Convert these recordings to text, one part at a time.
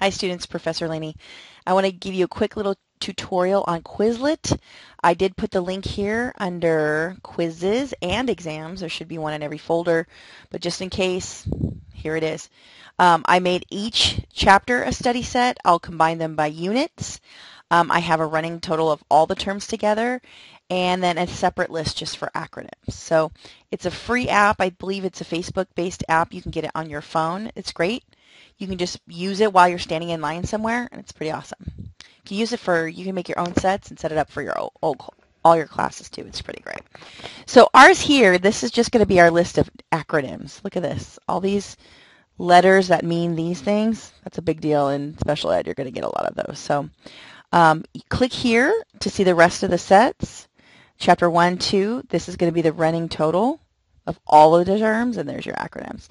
Hi students, Professor Laney. I want to give you a quick little tutorial on Quizlet. I did put the link here under quizzes and exams. There should be one in every folder, but just in case, here it is. Um, I made each chapter a study set. I'll combine them by units. Um, I have a running total of all the terms together and then a separate list just for acronyms. So it's a free app. I believe it's a Facebook-based app. You can get it on your phone. It's great. You can just use it while you're standing in line somewhere, and it's pretty awesome. You can use it for, you can make your own sets and set it up for your old, all your classes too. It's pretty great. So ours here, this is just going to be our list of acronyms. Look at this. All these letters that mean these things. That's a big deal in special ed. You're going to get a lot of those. So um, click here to see the rest of the sets. Chapter 1, 2, this is going to be the running total of all of the terms, and there's your acronyms.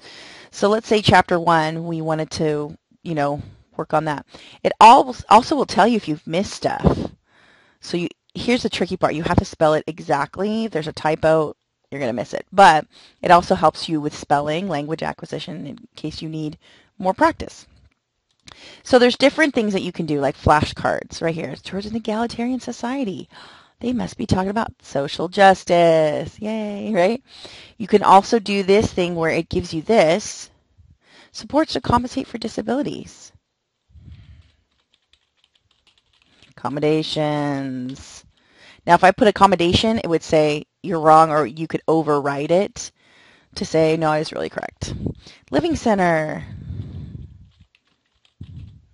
So let's say chapter one, we wanted to, you know, work on that. It also will tell you if you've missed stuff. So you, here's the tricky part. You have to spell it exactly. If there's a typo, you're going to miss it. But it also helps you with spelling, language acquisition, in case you need more practice. So there's different things that you can do, like flashcards right here. Towards an egalitarian society they must be talking about social justice. Yay, right? You can also do this thing where it gives you this, supports to compensate for disabilities. Accommodations. Now, if I put accommodation, it would say you're wrong, or you could overwrite it to say, no, I was really correct. Living center.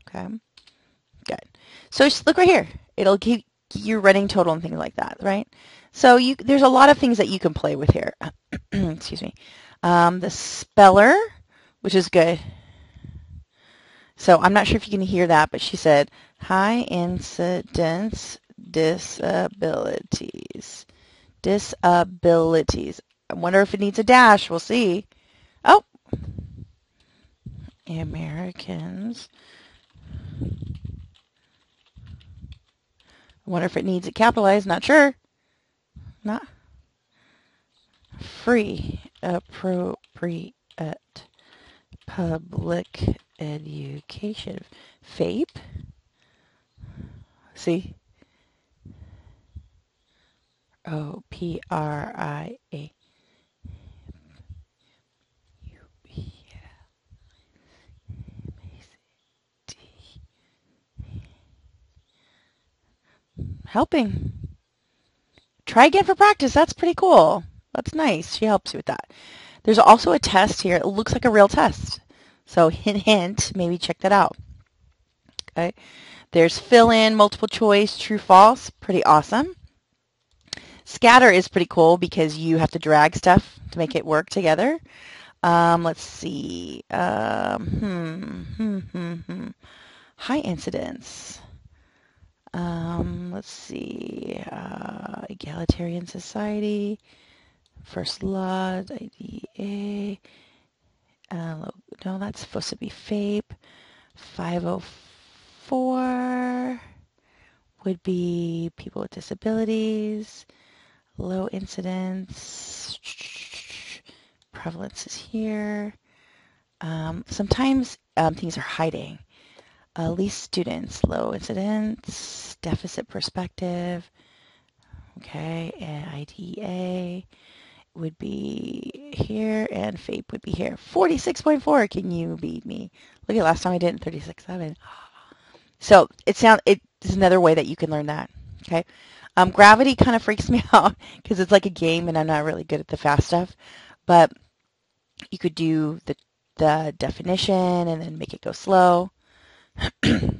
Okay. Good. So just look right here. It'll give, your running total and things like that, right? So you, there's a lot of things that you can play with here. Excuse me. Um, the speller, which is good. So I'm not sure if you can hear that, but she said high incidence disabilities. Disabilities. I wonder if it needs a dash. We'll see. Oh. Americans I wonder if it needs it capitalized. Not sure. Not free appropriate public education. FAPE. See? O P R I A. helping. Try again for practice. That's pretty cool. That's nice. She helps you with that. There's also a test here. It looks like a real test. So hint, hint, maybe check that out. Okay. There's fill in, multiple choice, true, false. Pretty awesome. Scatter is pretty cool because you have to drag stuff to make it work together. Um, let's see. Um, hmm, hmm, hmm, hmm. High incidence. Um, let's see. Uh, egalitarian society. First law. IDEA. Uh, no, that's supposed to be FAPE. 504 would be people with disabilities. Low incidence. Prevalence is here. Um, sometimes um, things are hiding uh, least students, low incidence, deficit perspective, okay, and IDEA would be here, and FAPE would be here. 46.4, can you beat me? Look at last time I did it, 36.7. So it sound it's another way that you can learn that, okay? Um, gravity kind of freaks me out because it's like a game and I'm not really good at the fast stuff, but you could do the, the definition and then make it go slow. if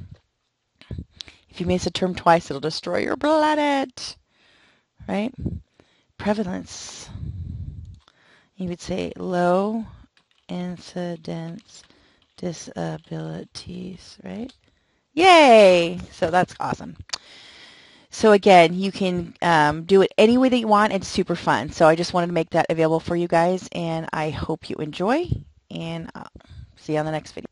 you miss a term twice, it'll destroy your planet. Right? Prevalence. You would say low incidence disabilities, right? Yay! So that's awesome. So again, you can um, do it any way that you want. It's super fun. So I just wanted to make that available for you guys, and I hope you enjoy, and I'll see you on the next video.